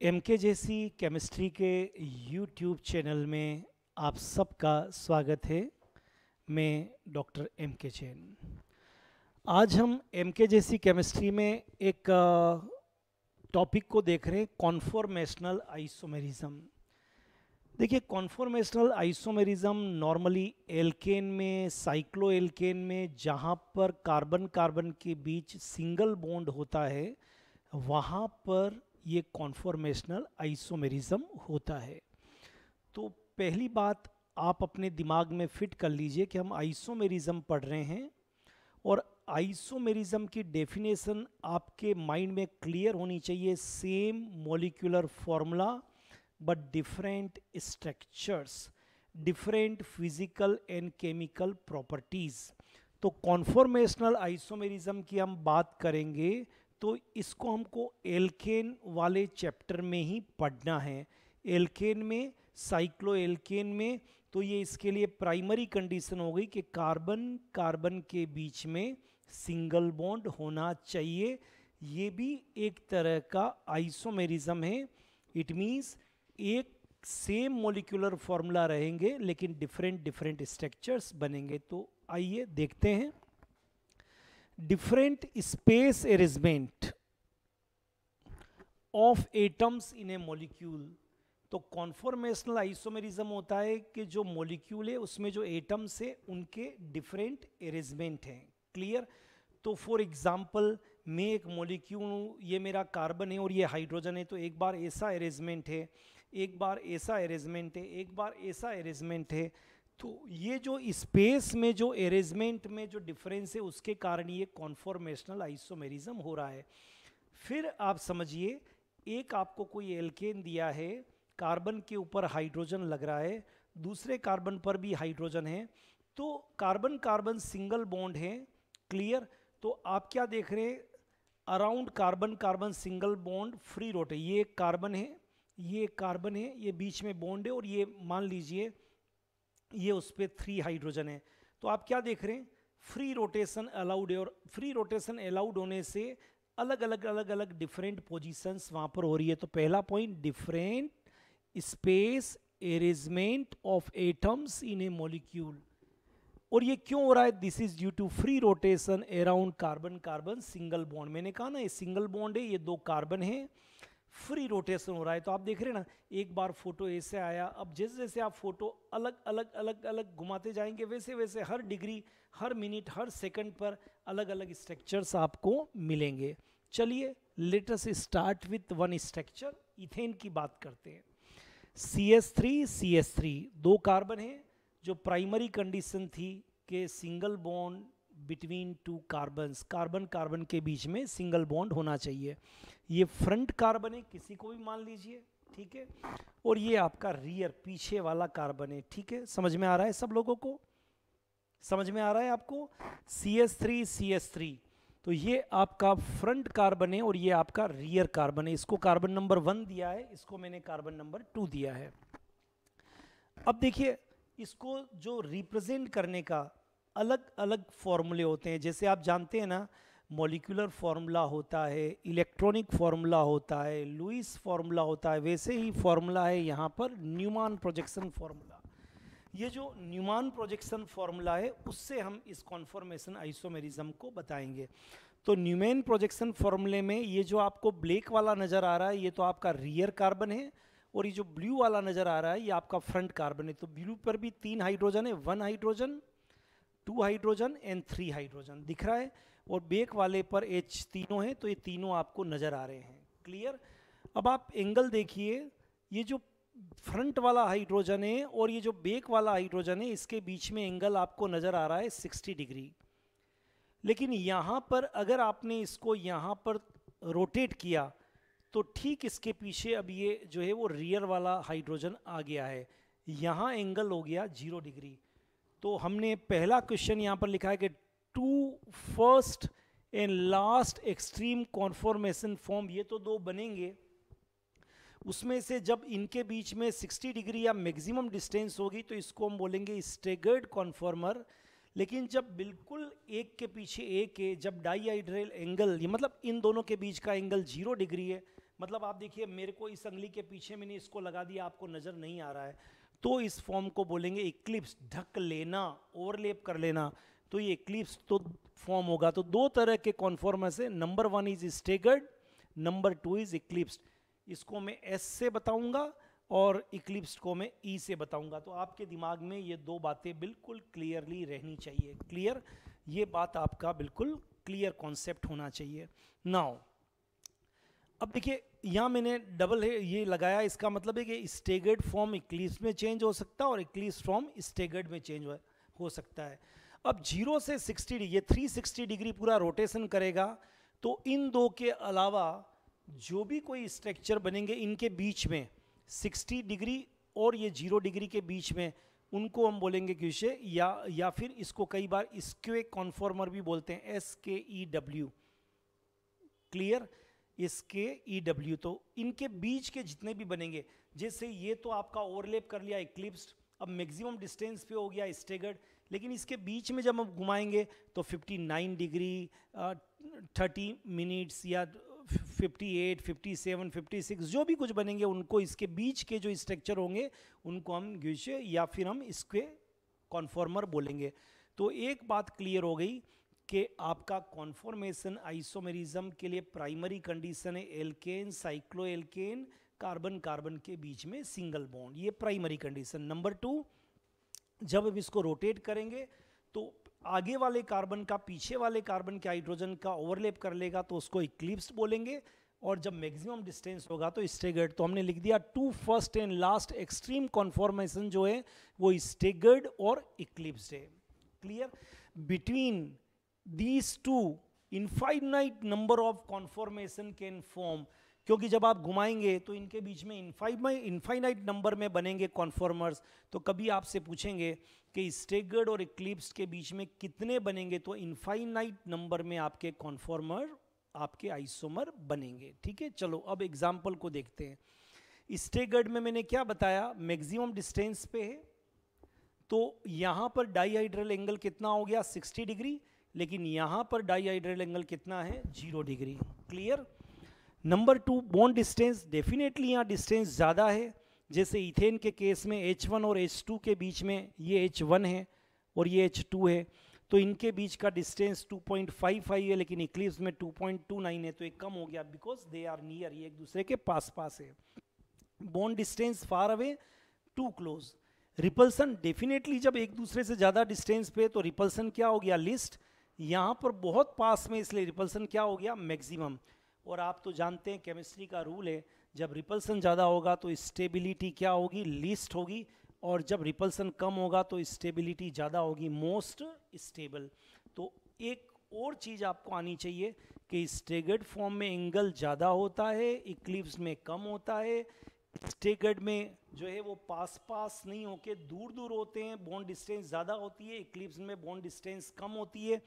M के जैसी chemistry के यूट्यूब चैनल में आप सबका स्वागत है। मैं डॉक्टर एम के जैन आज हम एम के जैसी केमिस्ट्री में एक टॉपिक को देख रहे हैं कॉन्फॉर्मेशनल आइसोमेरिज्म देखिए कॉन्फॉर्मेशनल आइसोमेरिज्म नॉर्मली एल्केन में साइक्लो एल्केन में, जहाँ पर कार्बन कार्बन के बीच सिंगल बॉन्ड होता है, वहाँ पर ये कॉन्फॉर्मेशनल आइसोमेरिज्म होता है। तो पहली बात आप अपने दिमाग में फिट कर लीजिए कि हम आइसोमेरिज्म पढ़ रहे हैं और आइसोमेरिज्म की डेफिनेशन आपके माइंड में क्लियर होनी चाहिए। Same molecular formula but different structures different physical and chemical properties तो कॉन्फॉर्मेशनल आइसोमेरिज्म की हम बात करेंगे तो इसको हमको एल्केन वाले चैप्टर में ही पढ़ना है। एल्केन में साइक्लो एल्केन में तो ये इसके लिए प्राइमरी कंडीशन हो गई कि कार्बन कार्बन के बीच में सिंगल बॉन्ड होना चाहिए। ये भी एक तरह का आइसोमेरिज्म है। इट मीन्स एक सेम मोलिकुलर फॉर्मूला रहेंगे, लेकिन डिफरेंट डिफरेंट स्ट्रक्चर्स बनेंगे। तो आइए देखते हैं। Different space arrangement of atoms in a molecule. तो कॉन्फॉर्मेशनल आइसोमेरिज्म होता है कि जो मोलिक्यूल है, उसमें जो एटम्स है, उनके डिफरेंट अरेंजमेंट हैं। क्लियर तो फॉर एग्जांपल मैं एक मोलिक्यूल हूँ, ये मेरा कार्बन है और ये हाइड्रोजन है तो एक बार ऐसा अरेंजमेंट है, एक बार ऐसा अरेंजमेंट है, एक बार ऐसा अरेंजमेंट है। तो ये जो स्पेस में, जो अरेंजमेंट में जो डिफरेंस है, उसके कारण ये कॉन्फॉर्मेशनल आइसोमेरिज्म हो रहा है। फिर आप समझिए, एक आपको कोई एल्केन दिया है कार्बन के ऊपर हाइड्रोजन लग रहा है, दूसरे कार्बन पर भी हाइड्रोजन है तो कार्बन कार्बन सिंगल बॉन्ड है क्लियर तो आप क्या देख रहे हैं? Around carbon carbon single bond free road ये कार्बन है, ये एक कार्बन है, ये बीच में बॉन्ड है और ये मान लीजिए ये उस पर थ्री हाइड्रोजन है। तो आप क्या देख रहे हैं? फ्री रोटेशन अलाउड है और फ्री रोटेशन अलाउड होने से अलग अलग अलग अलग डिफरेंट पोजीशंस वहाँ पर हो रही है। तो पहला point different space arrangement of atoms in a molecule और ये क्यों हो रहा है? This is due to free rotation around carbon carbon single bond मैंने कहा ना, ये सिंगल बॉन्ड है, ये दो कार्बन है। फ्री रोटेशन हो रहा है। तो आप देख रहे हैं ना, एक बार फ़ोटो ऐसे आया। अब जैसे जैसे आप फ़ोटो अलग अलग अलग अलग घुमाते जाएँगे, वैसे वैसे हर डिग्री हर मिनट हर सेकंड पर अलग अलग स्ट्रक्चर्स आपको मिलेंगे। चलिए let's start with one structure ethane की बात करते हैं। C S three C S three दो कार्बन है, जो प्राइमरी कंडीशन थी कि single bond between two carbons carbon carbon के बीच में सिंगल बॉन्ड होना चाहिए। ये फ्रंट कार्बन है, किसी को भी मान लीजिए, ठीक है? और ये आपका रियर पीछे वाला कार्बन है, ठीक है? समझ में आ रहा है सब लोगों को? समझ में आ रहा है आपको? C S three C S three तो ये आपका फ्रंट कार्बन है और ये आपका रियर कार्बन है। इसको कार्बन नंबर वन दिया है, इसको मैंने कार्बन नंबर टू दिया है। अब देखिए, इसको जो रिप्रेजेंट करने का अलग अलग फॉर्मूले होते हैं, जैसे आप जानते हैं ना मोलिकुलर फार्मूला होता है इलेक्ट्रॉनिक फार्मूला होता है लुइस फार्मूला होता है, वैसे ही फार्मूला है यहाँ पर न्यूमान प्रोजेक्शन फार्मूला ये जो न्यूमान प्रोजेक्शन फार्मूला है, उससे हम इस कॉन्फॉर्मेशन आइसोमेरिज्म को बताएँगे। तो न्यूमेन प्रोजेक्शन फार्मूले में ये जो आपको ब्लैक वाला नज़र आ रहा है, ये तो आपका रियर कार्बन है, और ये जो ब्लू वाला नज़र आ रहा है, ये आपका फ्रंट कार्बन है। तो ब्लू पर भी तीन हाइड्रोजन है one hydrogen two hydrogen and three hydrogen दिख रहा है? और बेक वाले पर एच तीनों हैं तो ये तीनों आपको नज़र आ रहे हैं। क्लियर अब आप एंगल देखिए, ये जो फ्रंट वाला हाइड्रोजन है और ये जो बेक वाला हाइड्रोजन है, इसके बीच में एंगल आपको नज़र आ रहा है 60 डिग्री लेकिन यहाँ पर अगर आपने इसको यहाँ पर रोटेट किया तो ठीक इसके पीछे अब ये जो है वो रियर वाला हाइड्रोजन आ गया है। यहाँ एंगल हो गया ज़ीरो डिग्री तो हमने पहला क्वेश्चन यहाँ पर लिखा है कि two first and last extreme conformation form ये तो दो बनेंगे। उसमें से जब इनके बीच में 60 डिग्री या मैक्सिमम डिस्टेंस होगी तो इसको हम बोलेंगे स्टेगर्ड कॉन्फॉर्मर लेकिन जब बिल्कुल एक के पीछे एक है, जब डाईहाइड्रल एंगल ये मतलब इन दोनों के बीच का एंगल ज़ीरो डिग्री है मतलब आप देखिए, मेरे को इस अंगली के पीछे मैंने इसको लगा दिया, आपको नज़र नहीं आ रहा है। तो इस फॉर्म को बोलेंगे इक्लिप्स ढक लेना ओवरलेप कर लेना। तो ये इक्लिप्स तो फॉर्म होगा। तो दो तरह के कॉन्फॉर्मस है। Number one is staggered number two is eclipse इसको मैं एस से बताऊँगा और इक्लिप्स को मैं ई e से बताऊँगा। तो आपके दिमाग में ये दो बातें बिल्कुल क्लियरली रहनी चाहिए। क्लियर ये बात आपका बिल्कुल क्लियर कॉन्सेप्ट होना चाहिए। नाउ अब देखिए, यहाँ मैंने डबल है, ये लगाया। इसका मतलब है कि स्टेगर्ड फॉर्म इक्लिप्स में चेंज हो सकता है और इक्लिप्स फॉर्म स्टेगर्ड में चेंज हो सकता है। अब ज़ीरो से 60 डिग्री, ये 360 डिग्री पूरा रोटेशन करेगा तो इन दो के अलावा जो भी कोई स्ट्रक्चर बनेंगे इनके बीच में 60 डिग्री और ये ज़ीरो डिग्री के बीच में, उनको हम बोलेंगे क्यों या या फिर इसको कई बार स्क्वे कॉन्फॉर्मर भी बोलते हैं एस के ई डब्ल्यू क्लियर इसके ई डब्ल्यू तो इनके बीच के जितने भी बनेंगे, जैसे ये तो आपका ओवरलेप कर लिया इक्लिप्स अब मैक्सिमम डिस्टेंस पे हो गया स्टेगर्ड लेकिन इसके बीच में जब हम घुमाएँगे तो 59 डिग्री थर्टी मिनट्स या 58, 57, 56 जो भी कुछ बनेंगे उनको इसके बीच के जो स्ट्रक्चर होंगे उनको हम ग्यूशे या फिर हम इसके कॉन्फॉर्मर बोलेंगे। तो एक बात क्लियर हो गई कि आपका कॉन्फॉर्मेशन आइसोमेरिज्म के लिए प्राइमरी कंडीशन है alkane cycloalkane carbon carbon के बीच में सिंगल बॉन्ड ये प्राइमरी कंडीशन नंबर टू जब हम इसको रोटेट करेंगे तो आगे वाले कार्बन का, पीछे वाले कार्बन के हाइड्रोजन का ओवरलेप कर लेगा तो उसको इक्लिप्स बोलेंगे। और जब मैक्सिमम डिस्टेंस होगा तो स्टेगर्ड तो हमने लिख दिया two first and last extreme conformation जो है, वो स्टेगर्ड और इक्लिप्स है। Clear between these two infinite number of conformation can form क्योंकि जब आप घुमाएँगे तो इनके बीच में इनफाइनाइट नंबर में बनेंगे कॉन्फॉर्मर्स तो कभी आपसे पूछेंगे कि स्टेगर्ड और इक्लिप्स के बीच में कितने बनेंगे तो इनफाइनाइट नंबर में आपके कॉन्फॉर्मर आपके आइसोमर बनेंगे। ठीक है? चलो, अब एग्ज़ाम्पल को देखते हैं। स्टेगर्ड में मैंने क्या बताया? मैक्सिमम डिस्टेंस पे है। तो यहाँ पर डाईहाइड्रल एंगल कितना हो गया? 60 डिग्री लेकिन यहाँ पर डाईहाइड्रल एंगल कितना है? Zero degree clear number two bond distance definitely यहाँ डिस्टेंस ज़्यादा है। जैसे इथेन के केस में H1 और H2 के बीच में ये H1 है और ये H2 है। तो इनके बीच का डिस्टेंस 2.55 है, लेकिन इक्लिप्स में 2.29 है तो एक कम हो गया बिकॉज़ दे आर नियर ये एक दूसरे के पास पास है। Bond distance far away to close repulsion definitely जब एक दूसरे से ज़्यादा डिस्टेंस पे तो रिपल्सन क्या हो गया लिस्ट यहाँ पर बहुत पास में इसलिए रिपल्सन क्या हो गया? मैक्सिमम और आप तो जानते हैं केमिस्ट्री का रूल है, जब रिपल्सन ज़्यादा होगा तो स्टेबिलिटी क्या होगी? लीस्ट होगी और जब रिपल्सन कम होगा तो स्टेबिलिटी ज़्यादा होगी मोस्ट स्टेबल तो एक और चीज़ आपको आनी चाहिए कि स्टेगर्ड फॉर्म में एंगल ज़्यादा होता है इक्लिप्स में कम होता है। स्टेगर्ड में जो है वो पास पास नहीं होके दूर दूर होते हैं बॉन्ड डिस्टेंस ज़्यादा होती है इक्लिप्स में बॉन्ड डिस्टेंस कम होती है।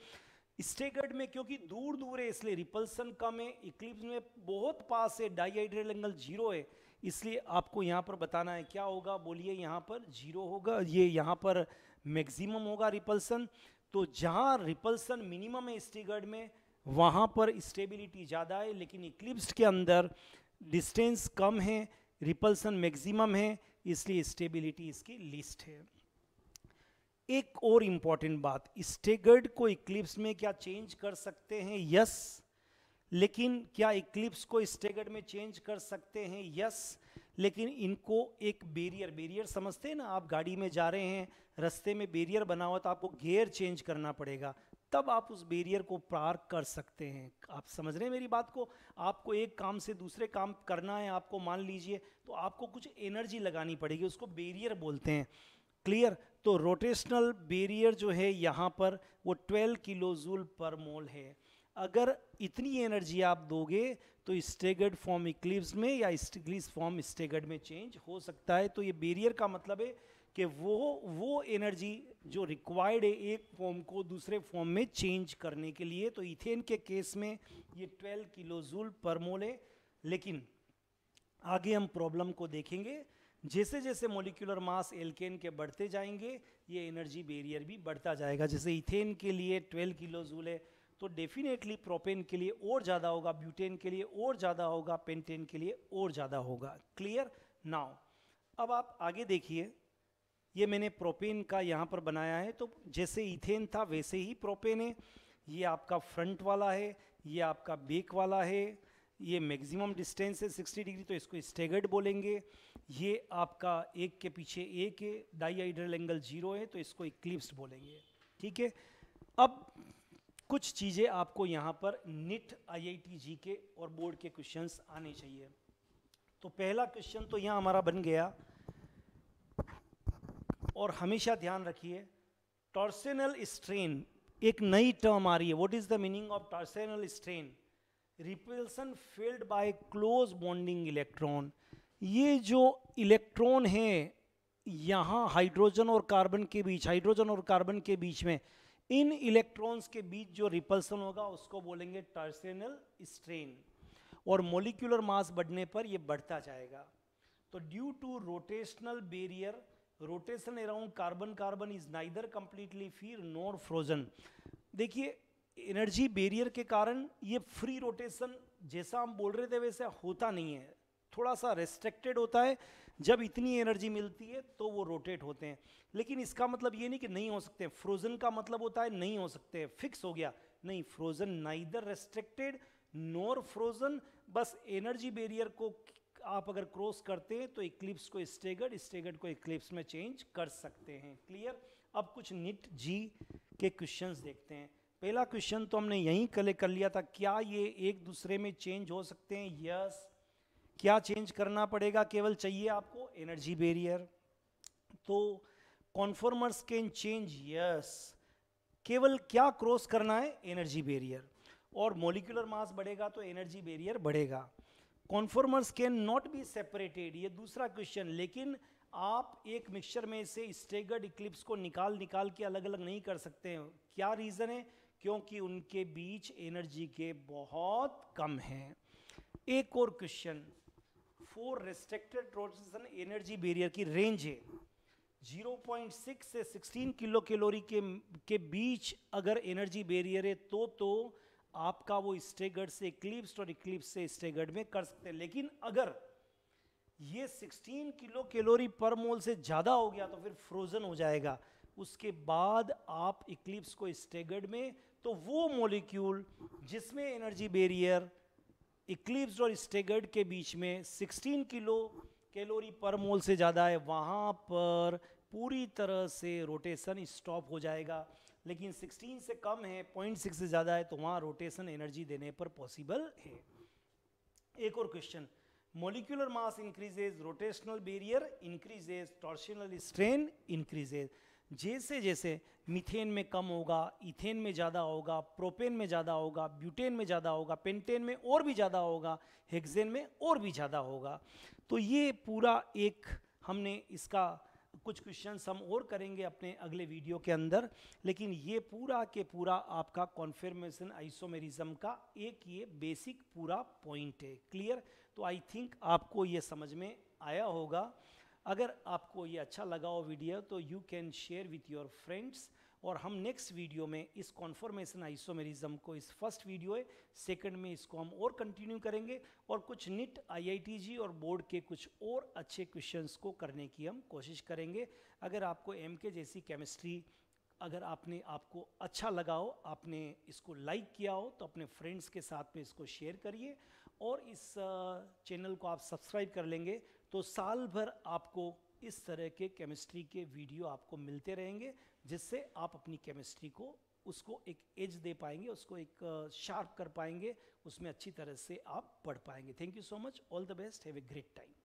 स्टेगर्ड में, क्योंकि दूर दूर है, इसलिए रिपल्सन कम है, इक्लिप्स में बहुत पास है डाईहाइड्रल एंगल ज़ीरो है, इसलिए आपको यहाँ पर बताना है क्या होगा, बोलिए यहाँ पर ज़ीरो होगा, ये यहाँ पर मैक्सिमम होगा रिपल्सन तो जहाँ रिपल्सन मिनिमम है स्टेगर्ड में, वहाँ पर स्टेबिलिटी ज़्यादा है, लेकिन इक्लिप्स के अंदर डिस्टेंस कम है, रिपल्सन मैक्सिमम है, इसलिए स्टेबिलिटी इसकी लिस्ट है। एक और इंपॉर्टेंट बात, स्टेगर्ड को इक्लिप्स में क्या चेंज कर सकते हैं? यस लेकिन क्या इक्लिप्स को स्टेगर्ड में चेंज कर सकते हैं? यस लेकिन इनको एक बेरियर बेरियर समझते हैं ना, आप गाड़ी में जा रहे हैं, रास्ते में बेरियर बना हुआ तो आपको गेयर चेंज करना पड़ेगा। तब आप उस बेरियर को पार कर सकते हैं। आप समझ रहे हैं मेरी बात को? आपको एक काम से दूसरे काम करना है, आपको मान लीजिए तो आपको कुछ एनर्जी लगानी पड़ेगी, उसको बेरियर बोलते हैं। क्लियर? तो रोटेशनल बेरियर जो है, यहाँ पर वो 12 किलो जूल पर मोल है। अगर इतनी एनर्जी आप दोगे तो स्टेगर्ड फॉर्म इक्लिप्स में या इक्लिप्स फॉर्म स्टेगर्ड में चेंज हो सकता है। तो ये बेरियर का मतलब है कि वो वो एनर्जी जो रिक्वायर्ड है एक फॉर्म को दूसरे फॉर्म में चेंज करने के लिए तो इथेन के केस में ये 12 किलो जूल पर मोल है। लेकिन आगे हम प्रॉब्लम को देखेंगे। जैसे जैसे मोलिकुलर मास एल्केन के बढ़ते जाएँगे, ये एनर्जी बैरियर भी बढ़ता जाएगा। जैसे इथेन के लिए 12 किलो जूल है तो डेफिनेटली प्रोपेन के लिए और ज़्यादा होगा ब्यूटेन के लिए और ज़्यादा होगा पेंटेन के लिए और ज़्यादा होगा। क्लियर नाउ अब आप आगे देखिए। ये मैंने प्रोपेन का यहाँ पर बनाया है तो जैसे इथेन था, वैसे ही प्रोपेन है। ये आपका फ्रंट वाला है, ये आपका बेक वाला है। ये मैक्सिमम डिस्टेंस है 60 डिग्री तो इसको स्टेगर्ड बोलेंगे। ये आपका एक के पीछे एक है डाई आइडल एंगल ज़ीरो है तो इसको इक्लिप्स बोलेंगे। ठीक है? अब कुछ चीज़ें आपको यहाँ पर निट आईआईटी के और बोर्ड के क्वेश्चंस आने चाहिए। तो पहला क्वेश्चन तो यहाँ हमारा बन गया। और हमेशा ध्यान रखिए, टॉर्सेनल स्ट्रेन, एक नई टर्म आ रही है। What is the meaning of torsional strain? Repulsion field by close bonding electron ये जो इलेक्ट्रॉन है, यहाँ हाइड्रोजन और कार्बन के बीच हाइड्रोजन और कार्बन के बीच में, इन इलेक्ट्रॉन्स के बीच जो रिपल्सन होगा, उसको बोलेंगे टर्सेनल स्ट्रेन और मोलिकुलर मास बढ़ने पर ये बढ़ता जाएगा। तो due to rotational barrier rotation around carbon carbon is neither completely free nor frozen देखिए एनर्जी बेरियर के कारण ये फ्री रोटेशन जैसा हम बोल रहे थे वैसे होता नहीं है। थोड़ा सा रेस्ट्रिक्टेड होता है। जब इतनी एनर्जी मिलती है तो वो रोटेट होते हैं। लेकिन इसका मतलब ये नहीं कि नहीं हो सकते। फ्रोजन का मतलब होता है नहीं हो सकते। फिक्स हो गया। नहीं frozen neither restricted nor frozen बस एनर्जी बेरियर को आप अगर क्रॉस करते हैं तो इक्लिप्स को स्टेगर्ड स्टेगर्ड को इक्लिप्स में चेंज कर सकते हैं। क्लियर अब कुछ निट जी के क्वेश्चंस देखते हैं। पहला क्वेश्चन तो हमने यहीं कले कर लिया था, क्या ये एक दूसरे में चेंज हो सकते हैं? यस क्या चेंज करना पड़ेगा? केवल चाहिए आपको एनर्जी बेरियर तो कॉन्फॉर्मर्स कैन चेंज यस केवल क्या क्रॉस करना है? एनर्जी बेरियर और मोलिकुलर मास बढ़ेगा तो एनर्जी बेरियर बढ़ेगा. Conformers can not be separated ये दूसरा क्वेश्चन लेकिन आप एक मिक्सचर में से स्टेगर्ड इक्लिप्स को निकाल निकाल के अलग अलग नहीं कर सकते हैं। क्या रीज़न है? क्योंकि उनके बीच एनर्जी के बहुत कम हैं। एक और question for restricted rotation energy barrier की रेंज है। 0.6 से 16 किलो कैलोरी के के बीच अगर एनर्जी बेरियर है तो तो आपका वो स्टेगर्ड से इक्लिप्स और इक्लिप्स से स्टेगर्ड में कर सकते हैं। लेकिन अगर ये 16 किलो कैलोरी पर मोल से ज़्यादा हो गया तो फिर फ्रोजन हो जाएगा। उसके बाद आप इक्लिप्स को स्टेगर्ड में तो वो मोलिक्यूल जिसमें एनर्जी बेरियर इक्लिप्स और स्टेगर्ड के बीच में 16 किलो कैलोरी पर मोल से ज़्यादा है, वहाँ पर पूरी तरह से रोटेशन स्टॉप हो जाएगा। लेकिन 16 से कम है 0.6 से ज़्यादा है तो वहाँ रोटेशन एनर्जी देने पर पॉसिबल है। एक और question molecular mass increases rotational barrier increases torsional strain increases जैसे जैसे मीथेन में कम होगा, इथेन में ज़्यादा होगा, प्रोपेन में ज़्यादा होगा, ब्यूटेन में ज़्यादा होगा, पेंटेन में और भी ज़्यादा होगा, हेक्सेन में और भी ज़्यादा होगा। तो ये पूरा एक हमने इसका कुछ क्वेश्चंस हम और करेंगे अपने अगले वीडियो के अंदर, लेकिन ये पूरा के पूरा आपका कॉन्फर्मेशन आइसोमेरिज्म का एक ये बेसिक पूरा पॉइंट है। क्लियर तो आई थिंक आपको ये समझ में आया होगा। अगर आपको ये अच्छा लगा हो वीडियो तो you can share with your friends और हम नेक्स्ट वीडियो में इस कॉन्फर्मेशन आइसोमेरिज्म को, इस फ़र्स्ट वीडियो है सेकंड में इसको हम और कंटिन्यू करेंगे और कुछ निट आईआईटीजी और बोर्ड के कुछ और अच्छे क्वेश्चंस को करने की हम कोशिश करेंगे। अगर आपको एम के जैसी केमिस्ट्री अगर आपने, आपको अच्छा लगा हो, आपने इसको लाइक किया हो तो अपने फ्रेंड्स के साथ में इसको शेयर करिए। और इस चैनल को आप सब्सक्राइब कर लेंगे। तो साल भर आपको इस तरह के केमिस्ट्री के वीडियो आपको मिलते रहेंगे, जिससे आप अपनी केमिस्ट्री को, उसको एक एज दे पाएँगे, उसको एक शार्प कर पाएँगे, उसमें अच्छी तरह से आप पढ़ पाएँगे। Thank you so much all the best have a great time